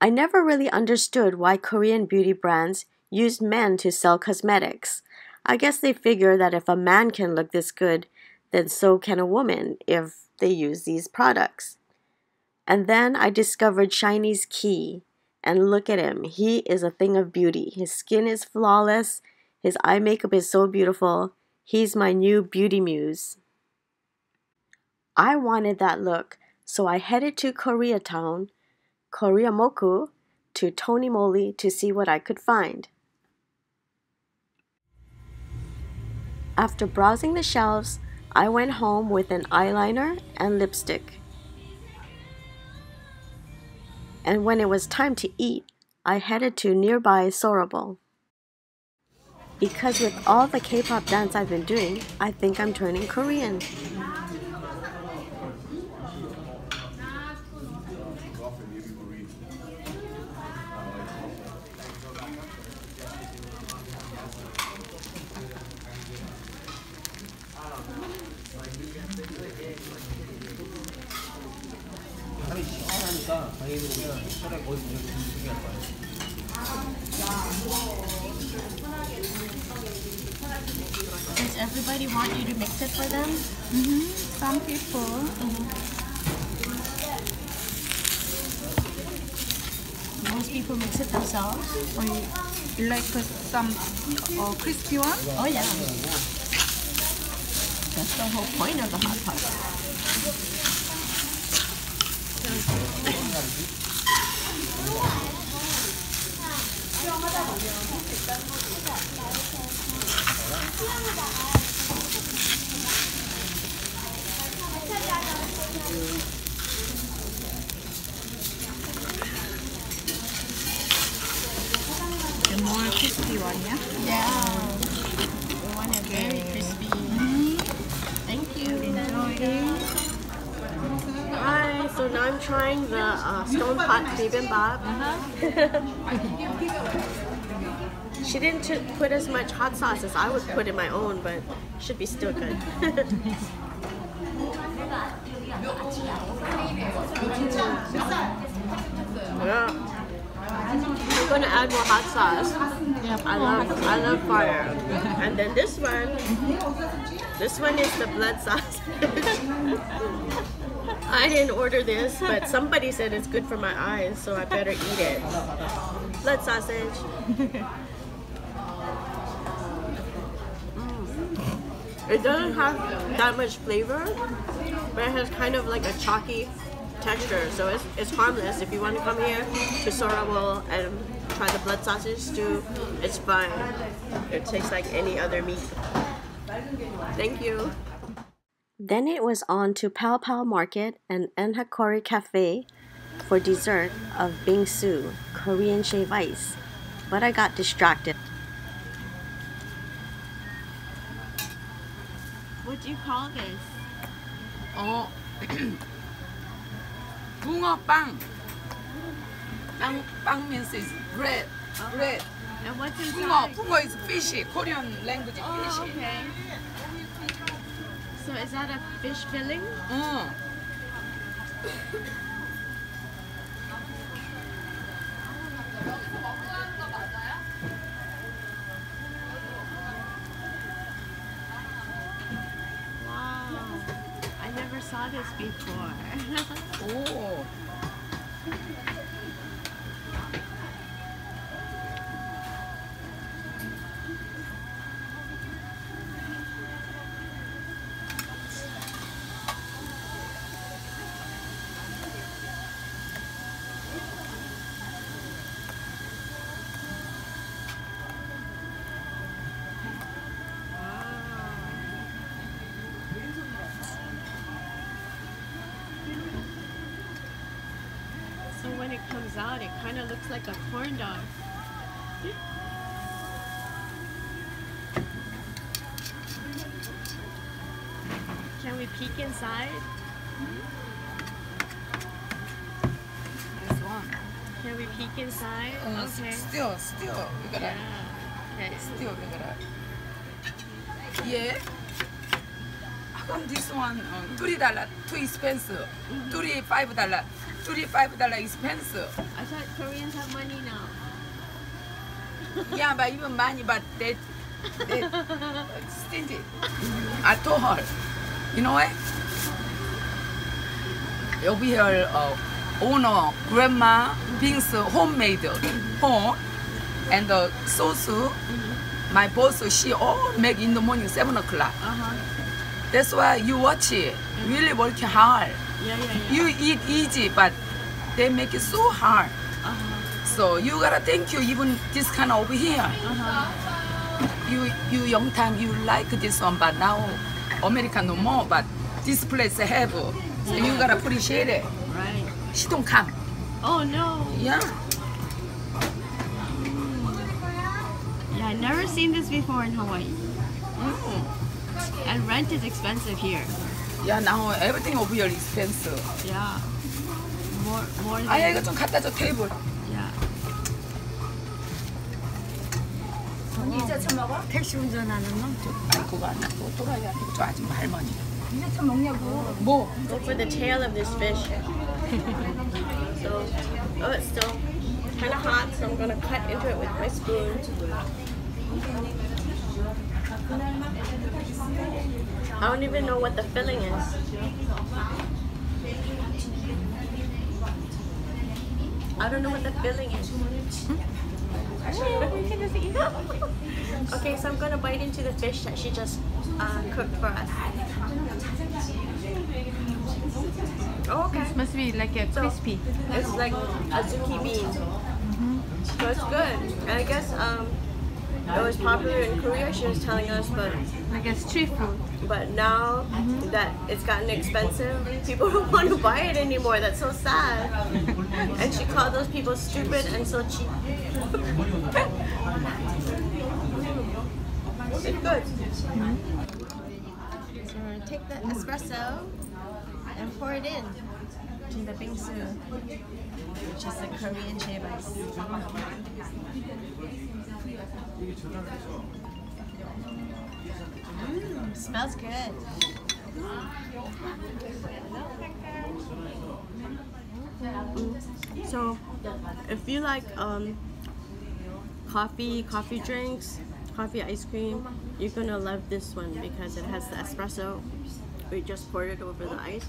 I never really understood why Korean beauty brands used men to sell cosmetics. I guess they figure that if a man can look this good, then so can a woman if they use these products. And then I discovered SHINee's Key. And look at him. He is a thing of beauty. His skin is flawless. His eye makeup is so beautiful. He's my new beauty muse. I wanted that look, so I headed to Koreatown, Koreamoku, to Tony Moly to see what I could find. After browsing the shelves, I went home with an eyeliner and lipstick. And when it was time to eat, I headed to nearby Sorabol. Because with all the K-pop dance I've been doing, I think I'm turning Korean. Does everybody want you to mix it for them? Mm-hmm. Some people. Mhm. Most people mix it themselves. Or you, you like uh, some uh, crispy one? Oh yeah. That's the whole point of the hot pot. More crispy one, yeah? Yeah. Trying the uh, stone pot bibimbap. she didn't put as much hot sauce as I would put in my own, but should be still good. yeah. I'm gonna add more hot sauce. I love I love fire. And then this one, this one is the blood sauce. I didn't order this, but somebody said it's good for my eyes, so I better eat it. Blood sausage. Mm. It doesn't have that much flavor, but it has kind of like a chalky texture, so it's, it's harmless. If you want to come here to Sorabol and try the blood sausage stew, it's fine. It tastes like any other meat. Thank you. Then it was on to Pal Pal Market and En Hakkore Cafe for dessert of bingsu, Korean shave ice, but I got distracted. What do you call this? Oh, 붕어빵, bang. Bang, means it's bread, bread. Oh. And what's inside? Bungo, is fishy, Korean language oh, fishy. Okay. Is that a fish filling? 응. Wow. I never saw this before. 오. so when it comes out, it kind of looks like a corn dog. Can we peek inside? This one. Can we peek inside? Oh, 어, Okay. still, still. We gotta, Yeah. Okay. still, we gotta. 예. 아, come this one uh, three dollar too expensive. Three five dollar, three five dollar expensive. I thought Koreans have money now. yeah, but even money, but they they stingy. I told her, you know what? Over here, uh, owner grandma brings homemade home and the sauce. My boss, she all make in the morning seven o'clock. Uh-huh. That's why you watch it, really working hard. Yeah, yeah, yeah. You eat easy, but they make it so hard. Uh-huh. So you gotta thank you even this kind of over here. Uh-huh. You you young time you like this one, but now America no more. But this place have, so you gotta appreciate it. Right. She don't come. Oh no. Yeah. Yeah, I never seen this before in Hawaii. Mm. And rent is expensive here. Yeah. Now everything over here is expensive. Yeah. More more than 아 이거 좀 갖다 줘 테이블. yeah. 언니 이제 차 먹어? 택시 운전하는 놈. 아니 그거 아니고 또라이 아니고 저 아줌마 할머니. 이제 차 먹냐고. 뭐? Go for the tail of this fish. so, oh, it's still kind of hot, so I'm gonna cut into it with my spoon. I don't even know what the filling is. I don't know what the filling is. okay, so I'm gonna bite into the fish that she just uh, cooked for us. Oh, okay. Must be like a So, crispy. It's like azuki bean. So it's good. And I guess um, it was popular in Korea, she was telling us, but I guess street food. But now that it's gotten expensive, people don't want to buy it anymore. That's so sad. and she called those people stupid and so cheap. it's good. So we're gonna take the espresso and pour it in to the bingsu, which is the Korean shave ice. Mmm, smells good. Mm. So, if you like um, coffee, coffee drinks, coffee ice cream, you're gonna love this one because it has the espresso. We just poured it over the ice.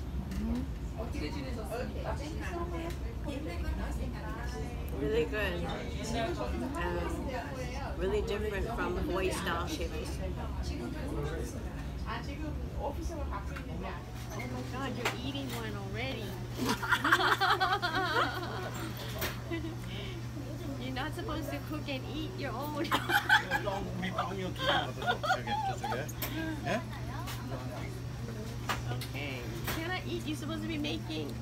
Really good. Um, really different from boy style shapes. Oh my god, you're eating one already. you're not supposed to cook and eat your own. okay. Can I eat. You're supposed to be making.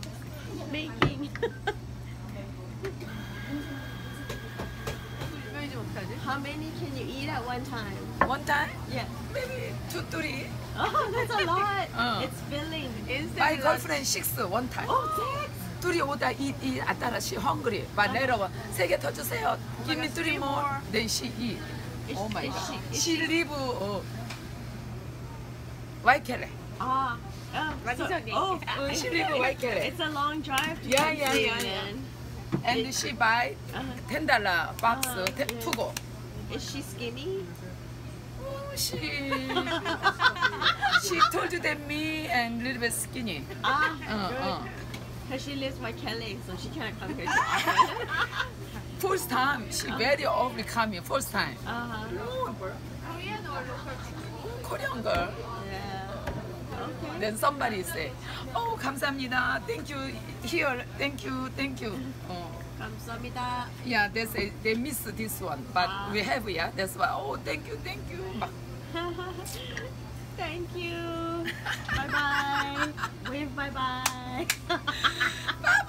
어떡하지? How many can you eat at one time? One time, Yeah. maybe two, three. Oh, that's a lot. Uh. It's filling. My girlfriend six one time. Oh, six. 둘이 오다 eat eat 아따라 she hungry. but 내려와 세개 더 주세요. Give me three more. Then she eat. Is- Oh my is god. she- is She live uh, Waikele. Ah. Oh, so, Waikele. oh, Uh, she live Waikele. it's a long drive to Yeah, yeah, yeah, yeah. And she buy Uh-huh. ten dollar box Uh, te- yeah. go. Is she skinny? Oh, she she told you that me and little bit skinny. Ah, Uh, good. uh. Because she lives Waikele, so she can't come here. First time she very often coming. First time. uh-huh. Korean girl. Yeah. Then somebody say, "Oh, 감사합니다. Thank you here. Thank you. Thank you." Oh. 감사합니다. Yeah, they say they miss this one, but Ah. we have yeah. That's why. Oh, thank you, thank you. 막 Thank you. bye bye. Wave bye bye. bye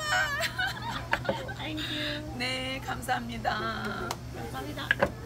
Thank you. 네, 감사합니다. 감사합니다.